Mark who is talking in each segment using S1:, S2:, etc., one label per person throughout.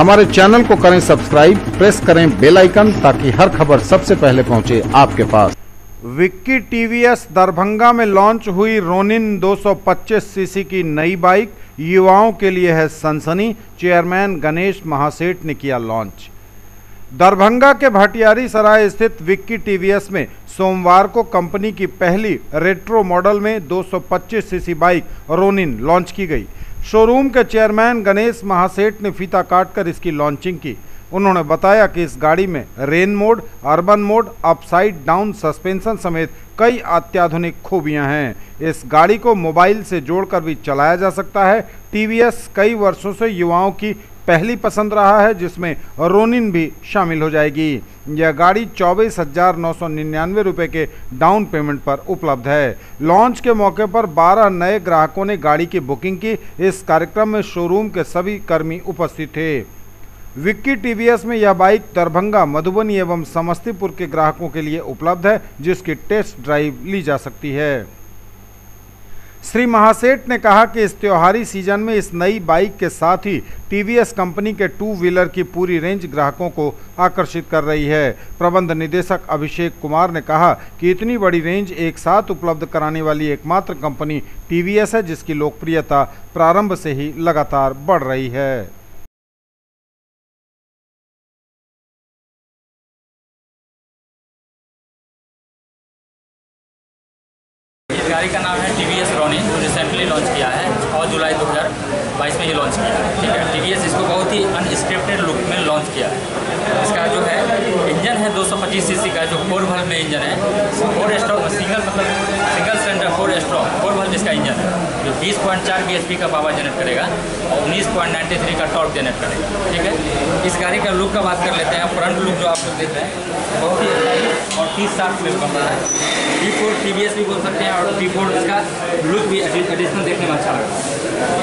S1: हमारे चैनल को करें सब्सक्राइब, प्रेस करें बेल आइकन ताकि हर खबर सबसे पहले पहुँचे आपके पास। विक्की टीवीएस दरभंगा में लॉन्च हुई रोनिन 225 सीसी की नई बाइक युवाओं के लिए है सनसनी। चेयरमैन गणेश महासेठ ने किया लॉन्च। दरभंगा के भटियारी सराय स्थित विक्की टीवीएस में सोमवार को कंपनी की पहली रेट्रो मॉडल में 225 सीसी बाइक रोनिन लॉन्च की गई। शोरूम के चेयरमैन गणेश महासेठ ने फीता काटकर इसकी लॉन्चिंग की। उन्होंने बताया कि इस गाड़ी में rain mode, urban mode, upside, down suspension समेत कई अत्याधुनिक खूबियाँ हैं। इस गाड़ी को मोबाइल से जोड़कर भी चलाया जा सकता है। टीवीएस कई वर्षों से युवाओं की पहली पसंद रहा है, जिसमें रोनिन भी शामिल हो जाएगी। यह गाड़ी चौबीस हज़ार नौ सौ निन्यानवे रुपये के डाउन पेमेंट पर उपलब्ध है। लॉन्च के मौके पर 12 नए ग्राहकों ने गाड़ी की बुकिंग की। इस कार्यक्रम में शोरूम के सभी कर्मी उपस्थित थे। विक्की टीवीएस में यह बाइक दरभंगा, मधुबनी एवं समस्तीपुर के ग्राहकों के लिए उपलब्ध है, जिसकी टेस्ट ड्राइव ली जा सकती है। श्री महासेठ ने कहा कि इस त्योहारी सीज़न में इस नई बाइक के साथ ही टीवीएस कंपनी के टू व्हीलर की पूरी रेंज ग्राहकों को आकर्षित कर रही है। प्रबंध निदेशक अभिषेक कुमार ने कहा कि इतनी बड़ी रेंज एक साथ उपलब्ध कराने वाली एकमात्र कंपनी टीवीएस है, जिसकी लोकप्रियता प्रारंभ से ही लगातार बढ़ रही है।
S2: गाड़ी का नाम है टी वी एस रोनी जो रिसेंटली लॉन्च किया है और जुलाई दो हज़ार बाईस में ही लॉन्च किया। है ठीक है? टी इसको बहुत ही अनस्क्रिप्टेड लुक में लॉन्च किया। है इसका जो है इंजन है 225 सीसी का, जो फोर वल में इंजन है। फोर स्ट्रोक सिंगल मतलब single cylinder four stroke four valve इसका इंजन है। जो 20.4 bhp का पावर जनरेट करेगा और 19.93 का टॉर्क जनरेट करेगा। ठीक है? इस गाड़ी का लुक का बात कर लेते हैं। फ्रंट लुक जो आप लोग देख रहे हैं, बहुत ही और तीस साठ में बन रहा है। टी फोर टी भी बोल सकते हैं और टी फोर इसका लुक भी एडिशनल देखने में अच्छा लगता है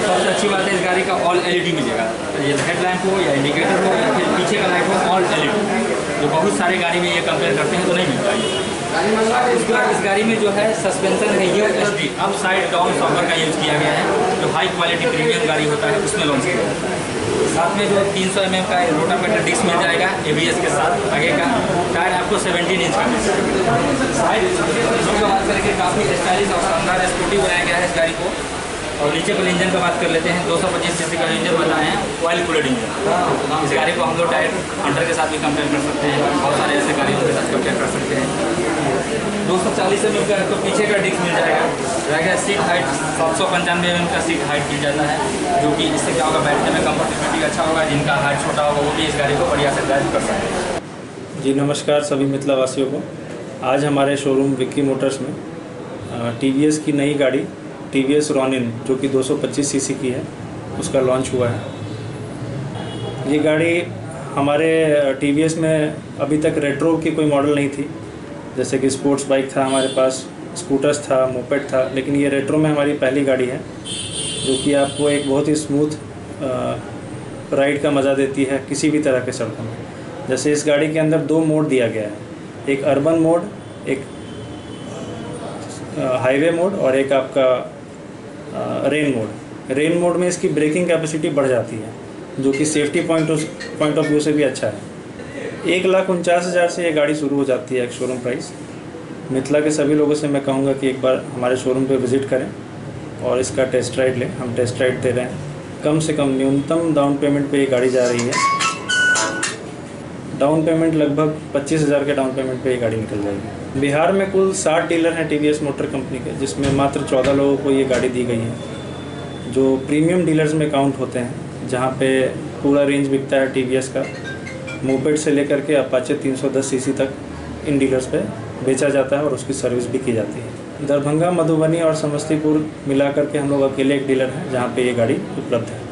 S2: सबसे अच्छी बात है इस गाड़ी का ऑल एलईडी मिलेगा। ये हेडलैम्प हो या इंडिकेटर हो या फिर पीछे का लाइट हो ऑल एलईडी जो बहुत सारे गाड़ी में ये कंपेयर करते हैं तो नहीं मिलता बाद इस गाड़ी में जो है सस्पेंशन है, ये H D upside down shocker का यूज़ किया गया है, जो हाई क्वालिटी प्रीमियम गाड़ी होता है, उसमें लॉन्च किया साथ में जो 300 सौ mm का रोटा रोटावेटर डिस्क मिल जाएगा एबीएस के साथ, आगे का। टायर आपको 17 इंच का साइड बात करके काफ़ी स्टाइलिश और शानदार स्कूटी बनाया गया है इस गाड़ी को। और नीचे पर इंजन का बात कर लेते हैं। 225 सीसी का इंजन बताए हैं ऑयल कूलेड इंजन। इस गाड़ी को हम लोग टायर हंटर के साथ भी कंपेयर कर सकते हैं बहुत सारे ऐसे गाड़ियों के साथ कंपेयर कर सकते हैं। दो सौ चालीस एम का तो पीछे का डिस्क मिल जाएगा। रहेगा सीट हाइट सात सौ पंचानवे एम का सीट हाइट मिल जाता है जो कि इससे क्या होगा बैठने में कम्फर्टेबिलिटी अच्छा होगा जिनका हाइट छोटा होगा वो भी इस गाड़ी को बढ़िया से ड्राइव कर सकते हैं।
S3: जी नमस्कार सभी मिथिला वासियों को। आज हमारे शोरूम विक्की मोटर्स में टीवीएस की नई गाड़ी टी वी एस रॉनिन जो कि 225 सीसी की है, उसका लॉन्च हुआ है। ये गाड़ी हमारे टी वी एस में अभी तक रेट्रो की कोई मॉडल नहीं थी। जैसे कि स्पोर्ट्स बाइक था हमारे पास स्कूटर्स था मोपेड था, लेकिन ये रेट्रो में हमारी पहली गाड़ी है, जो कि आपको एक बहुत ही स्मूथ राइड का मज़ा देती है किसी भी तरह के सड़कों में। जैसे इस गाड़ी के अंदर दो मोड दिया गया है, एक अर्बन मोड एक हाईवे मोड और एक आपका रेन मोड रेन मोड में इसकी ब्रेकिंग कैपेसिटी बढ़ जाती है, जो कि safety point point of view से भी अच्छा है। एक लाख उनचास हज़ार से ये गाड़ी शुरू हो जाती है एक शोरूम प्राइस मिथिला के सभी लोगों से मैं कहूँगा कि एक बार हमारे शोरूम पर विज़िट करें और इसका टेस्ट राइड लें। हम टेस्ट राइड दे रहे हैं। कम से कम न्यूनतम डाउन पेमेंट पे ये गाड़ी जा रही है। डाउन पेमेंट लगभग पच्चीस हज़ार के डाउन पेमेंट पे ये गाड़ी निकल जाएगी। बिहार में कुल साठ डीलर हैं टीवीएस मोटर कंपनी के, जिसमें मात्र चौदह लोगों को ये गाड़ी दी गई है। जो प्रीमियम डीलर्स में काउंट होते हैं, जहाँ पे पूरा रेंज बिकता है टीवीएस का मोपेड से लेकर के अपाचे 310 सीसी तक इन डीलर्स पे बेचा जाता है और उसकी सर्विस भी की जाती है। दरभंगा, मधुबनी और समस्तीपुर मिला करके हम लोग अकेले एक डीलर हैं, जहाँ पे ये गाड़ी उपलब्ध है।